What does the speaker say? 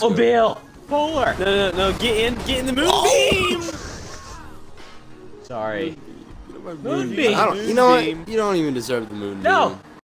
Batmobile. Polar. No, no, no, get in, get in the moonbeam. Oh. Sorry. Moonbeam. I you know what? You don't even deserve the moonbeam. No,